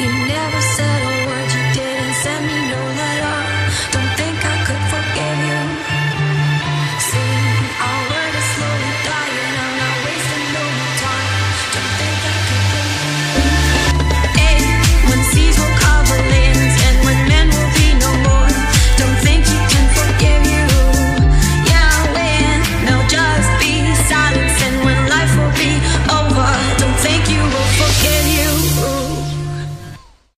You never said.